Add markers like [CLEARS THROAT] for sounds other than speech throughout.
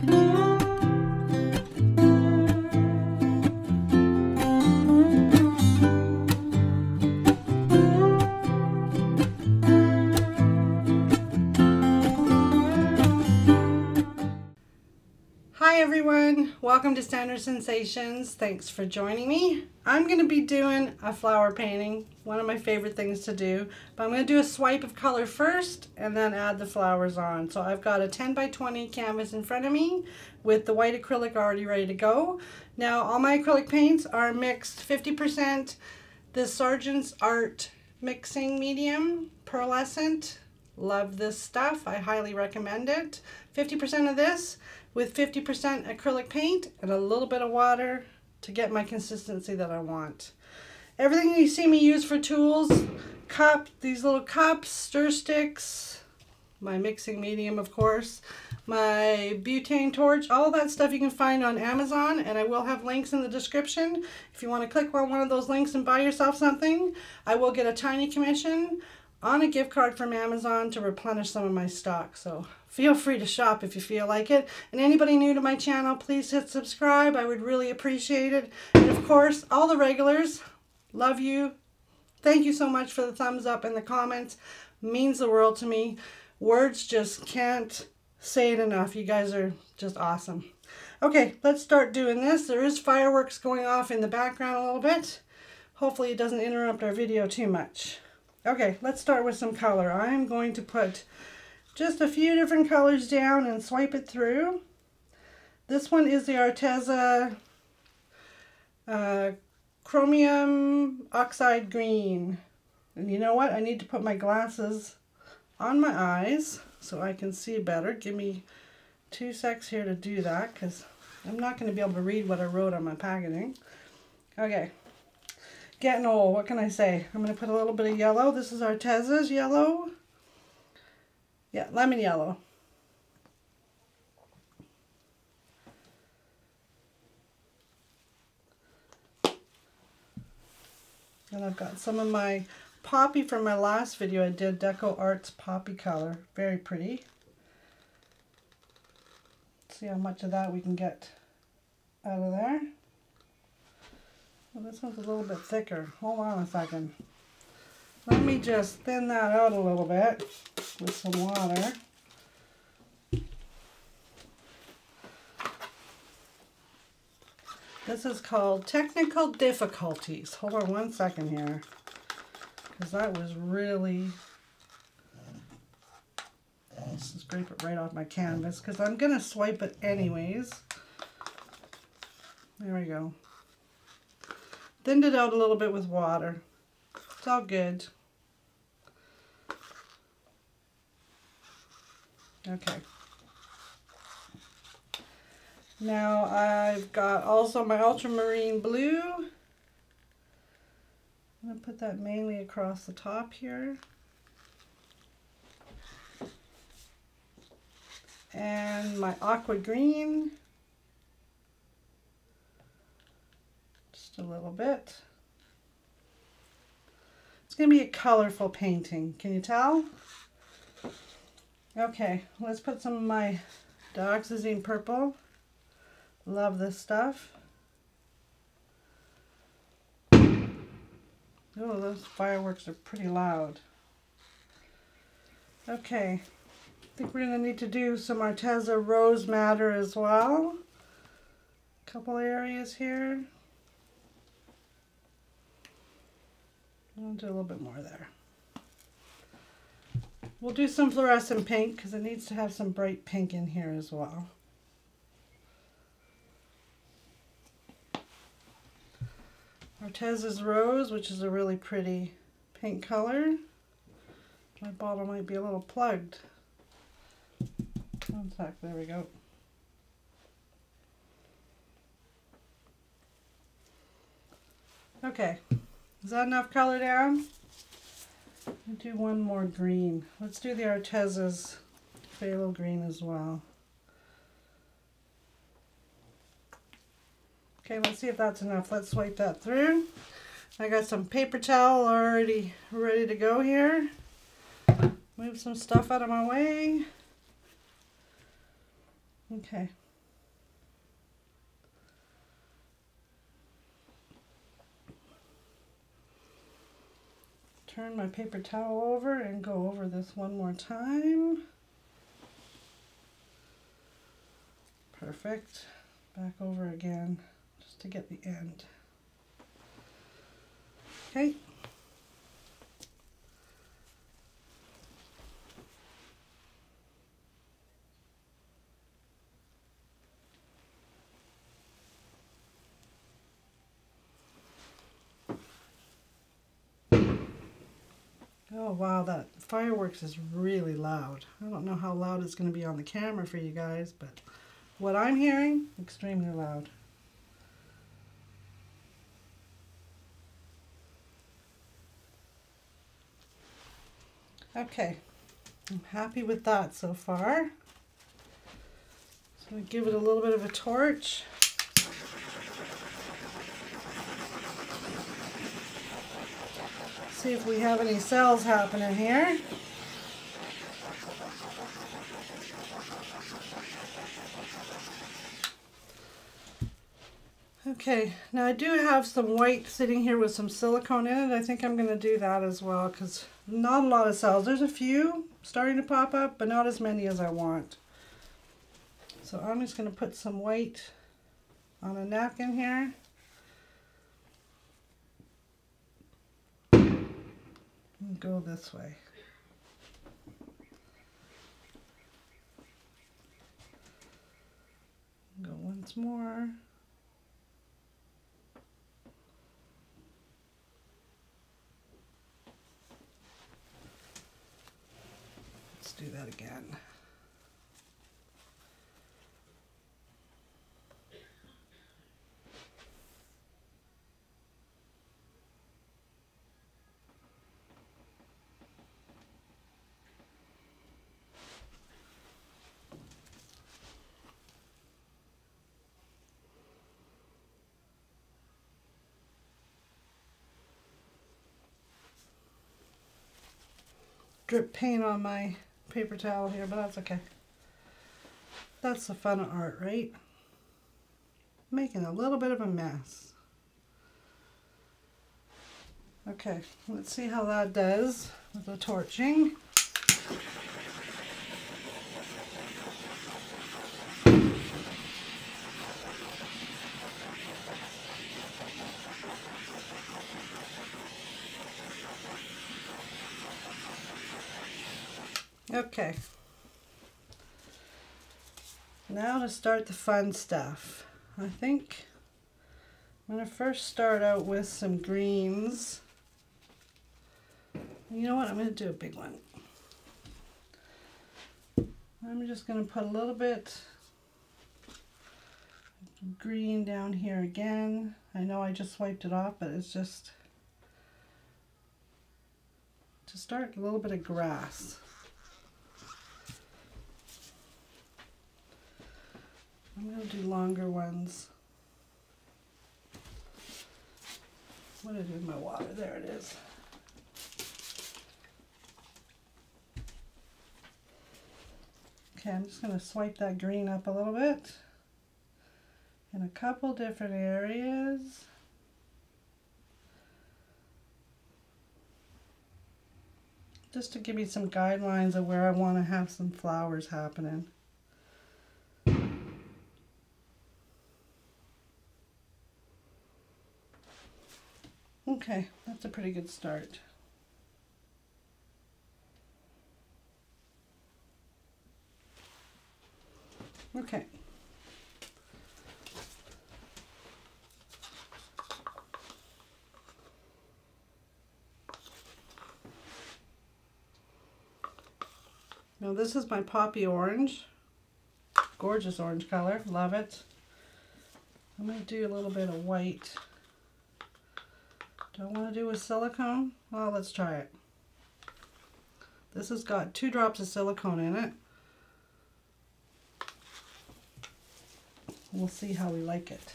thank you. Everyone, welcome to Sandra's Sensations. Thanks for joining me. I'm going to be doing a flower painting, one of my favorite things to do. But I'm going to do a swipe of color first and then add the flowers on. So I've got a 10 by 20 canvas in front of me with the white acrylic already ready to go. Now all my acrylic paints are mixed 50% the Sargent's Art mixing medium, pearlescent. Love this stuff. I highly recommend it. 50% of this with 50% acrylic paint and a little bit of water to get my consistency that I want. Everything you see me use for tools, cup, these little cups, stir sticks, my mixing medium of course, my butane torch, all that stuff you can find on Amazon and I will have links in the description. If you want to click on one of those links and buy yourself something, I will get a tiny commission on a gift card from Amazon to replenish some of my stock. So feel free to shop if you feel like it. And anybody new to my channel, please hit subscribe. I would really appreciate it. And of course, all the regulars, love you. Thank you so much for the thumbs up and the comments. Means the world to me. Words just can't say it enough. You guys are just awesome. Okay, let's start doing this. There is fireworks going off in the background a little bit. Hopefully it doesn't interrupt our video too much. Okay, let's start with some color. I'm going to put just a few different colors down and swipe it through. This one is the Arteza uh, Chromium Oxide Green. And you know what? I need to put my glasses on my eyes so I can see better. Give me two secs here to do that because I'm not going to be able to read what I wrote on my packaging. Okay, getting old. What can I say? I'm going to put a little bit of yellow. This is Arteza's yellow. Yeah, lemon yellow. And I've got some of my poppy from my last video. I did DecoArt's Poppy Color. Very pretty. see how much of that we can get out of there. Well, this one's a little bit thicker. Hold on a second. Let me just thin that out a little bit with some water. This is called Technical Difficulties. Hold on one second here. Because that was really... Let's scrape it right off my canvas because I'm going to swipe it anyways. There we go thinned it out a little bit with water. It's all good. Okay. Now I've got also my ultramarine blue. I'm going to put that mainly across the top here. And my aqua green. A little bit. It's going to be a colorful painting. Can you tell? Okay, let's put some of my dioxazine purple. Love this stuff. Oh, those fireworks are pretty loud. Okay, I think we're going to need to do some Arteza Rose Madder as well. A couple areas here. I'll do a little bit more there. We'll do some fluorescent pink because it needs to have some bright pink in here as well. Arteza's Rose, which is a really pretty pink color. My bottle might be a little plugged. One sec, there we go. Okay, is that enough color down? do one more green. Let's do the Arteza's phthalo green as well. Okay, let's see if that's enough. Let's swipe that through. I got some paper towel already ready to go here. Move some stuff out of my way. Okay, turn my paper towel over and go over this one more time. Perfect. Back over again just to get the end. Okay. Oh wow, that fireworks is really loud. I don't know how loud it's going to be on the camera for you guys, but what I'm hearing, extremely loud. Okay, I'm happy with that so far. So I'm give it a little bit of a torch. See if we have any cells happening here. Okay, now I do have some white sitting here with some silicone in it. I think I'm going to do that as well because not a lot of cells. There's a few starting to pop up, but not as many as I want. So I'm just going to put some white on a napkin here. Go this way. Go once more. Let's do that again. Drip paint on my paper towel here, but that's okay. That's the fun of art, right? Making a little bit of a mess. Okay, let's see how that does with the torching. Okay. Now to start the fun stuff. I think I'm going to first start out with some greens. You know what? I'm going to do a big one. I'm just going to put a little bit green down here again. I know I just wiped it off, but it's just to start a little bit of grass. I'm going to do longer ones. What did I do with my water? There it is. Okay, I'm just going to swipe that green up a little bit in a couple different areas. Just to give me some guidelines of where I want to have some flowers happening. Okay, that's a pretty good start. Okay. Now this is my poppy orange. Gorgeous orange color, love it. I'm going to do a little bit of white do I want to do with silicone? Well, let's try it. This has got two drops of silicone in it. We'll see how we like it.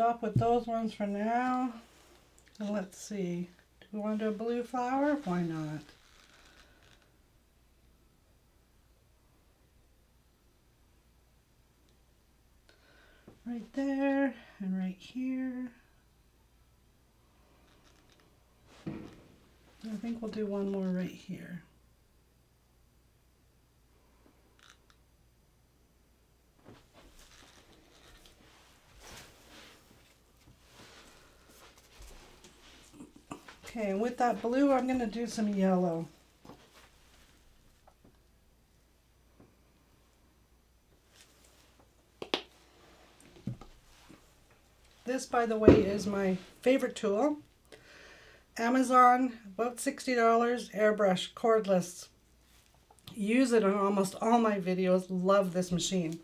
Stop with those ones for now. And let's see. Do we want to do a blue flower? Why not? Right there and right here. I think we'll do one more right here. Okay, with that blue, I'm going to do some yellow. This, by the way, is my favorite tool. Amazon, about $60, airbrush, cordless. Use it on almost all my videos. Love this machine.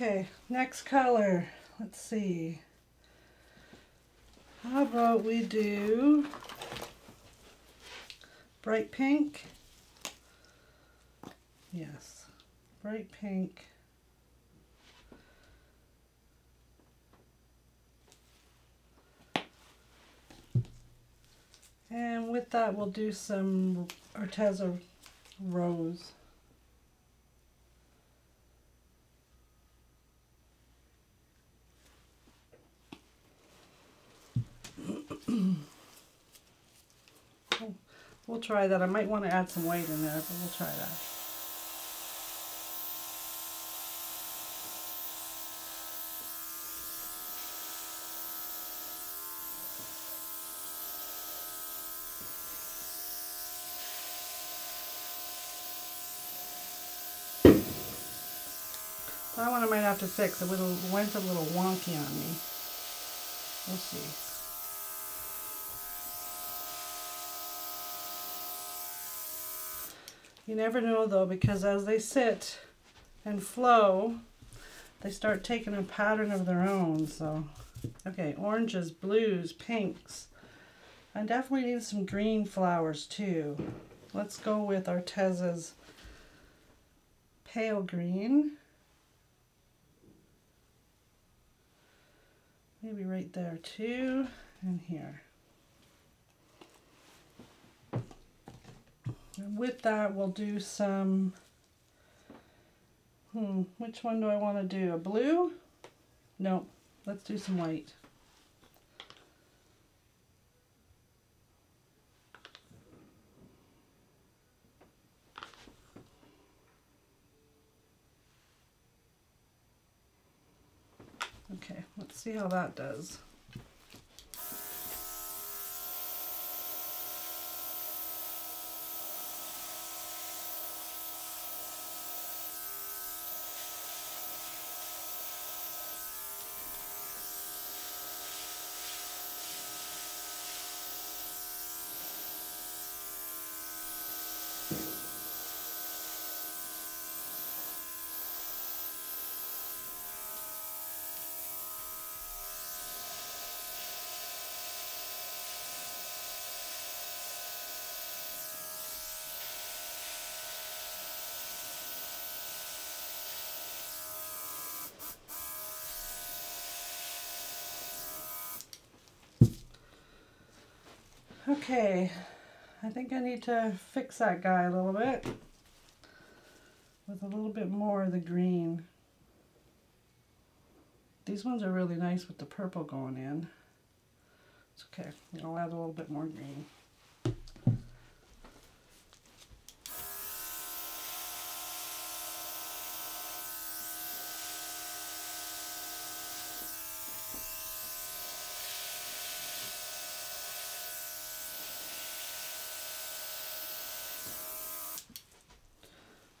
Okay, next color. Let's see. How about we do bright pink? Yes, bright pink. And with that, we'll do some Arteza rose. We'll try that. I might want to add some weight in there, but we'll try that. That one I might have to fix. It went a little wonky on me. We'll see. You never know though because as they sit and flow, they start taking a pattern of their own. So, okay, oranges, blues, pinks. I definitely need some green flowers too. Let's go with Arteza's pale green. Maybe right there too, and here. With that, we'll do some, hmm, which one do I want to do? A blue? No, let's do some white. Okay, let's see how that does. Okay, I think I need to fix that guy a little bit with a little bit more of the green. These ones are really nice with the purple going in. It's okay, I'll add a little bit more green.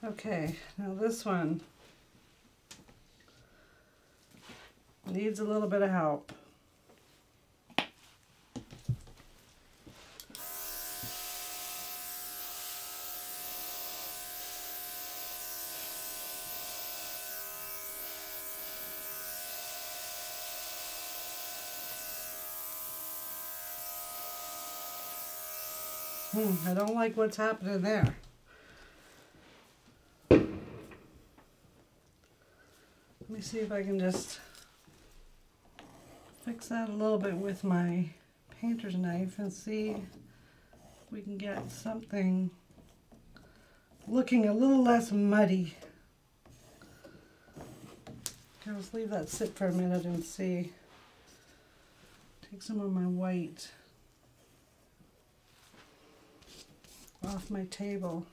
Okay, now this one needs a little bit of help. Hmm, I don't like what's happening there. Me see if I can just fix that a little bit with my painter's knife and see if we can get something looking a little less muddy. Okay, let's leave that sit for a minute and see. Take some of my white off my table.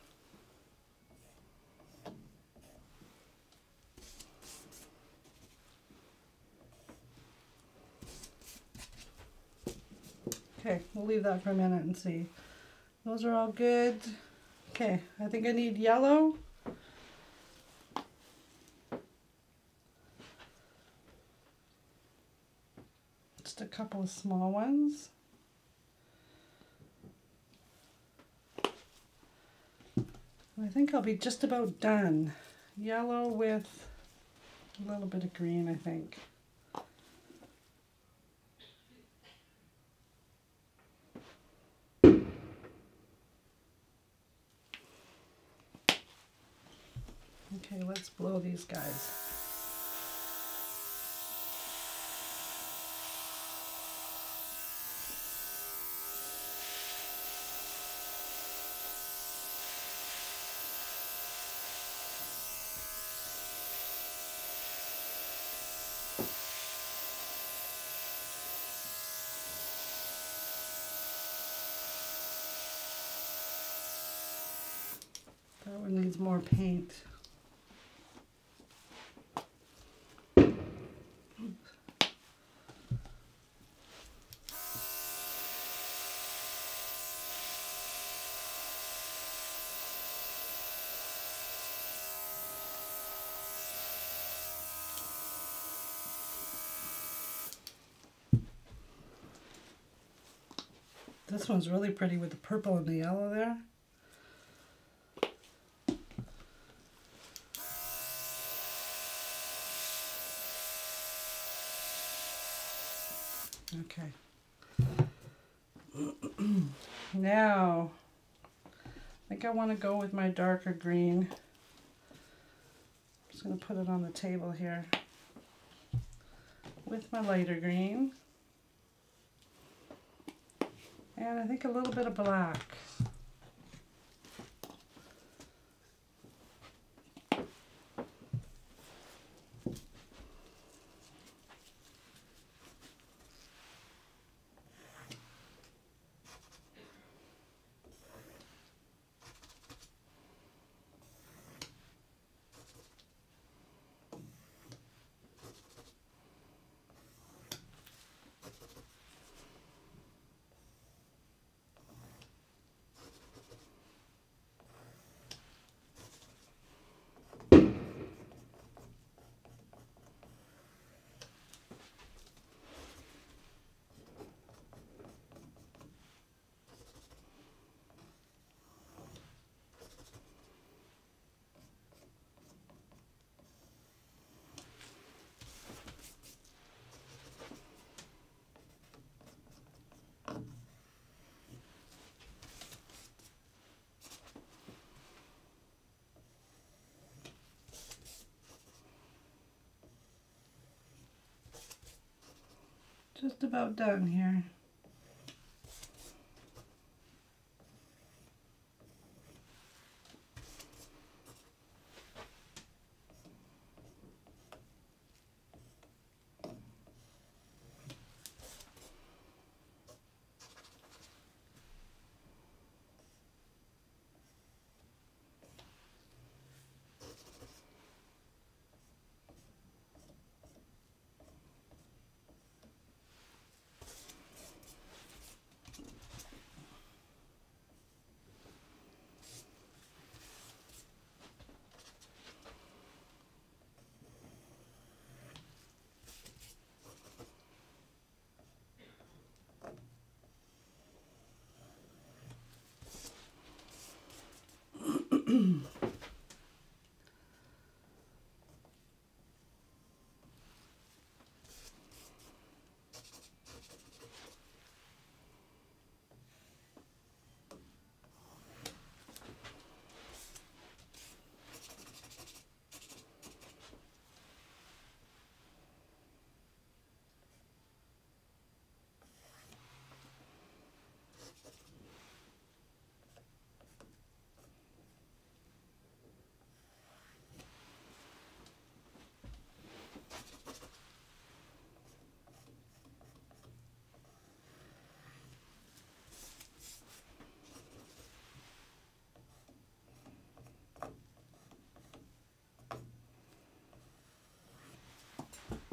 Okay, we'll leave that for a minute and see. Those are all good. Okay, I think I need yellow. Just a couple of small ones. I think I'll be just about done. Yellow with a little bit of green, I think. Okay, let's blow these guys. That one needs more paint. This one's really pretty with the purple and the yellow there. Okay. [CLEARS THROAT] now, I think I want to go with my darker green. I'm just going to put it on the table here with my lighter green. And I think a little bit of black. Just about done here.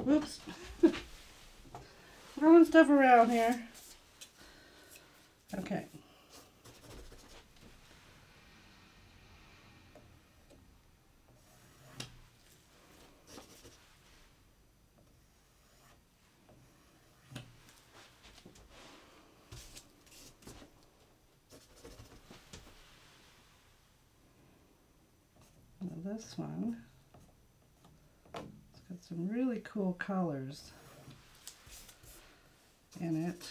Whoops. [LAUGHS] Throwing stuff around here. Okay. This one, some really cool colors in it.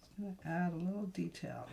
It's going to add a little detail.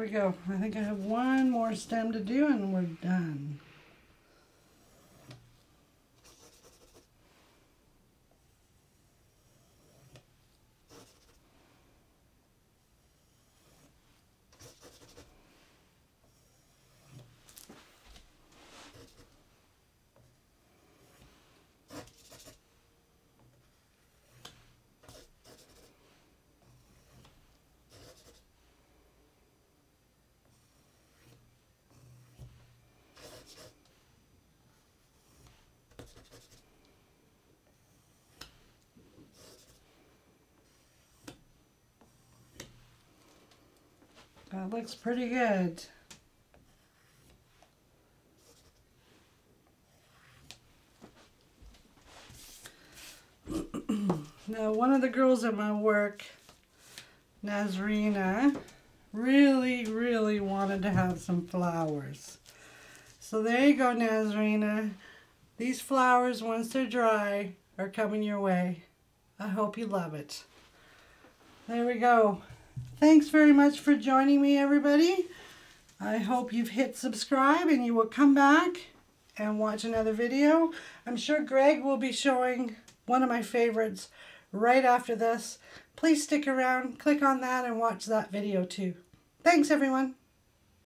We go. I think I have one more stem to do and we're done. Looks pretty good. [CLEARS THROAT] now, one of the girls at my work, Nazrina, really, really wanted to have some flowers. So there you go, Nazrina. These flowers, once they're dry, are coming your way. I hope you love it. There we go. Thanks very much for joining me, everybody. I hope you've hit subscribe and you will come back and watch another video. I'm sure Greg will be showing one of my favorites right after this. Please stick around, click on that and watch that video too. Thanks, everyone.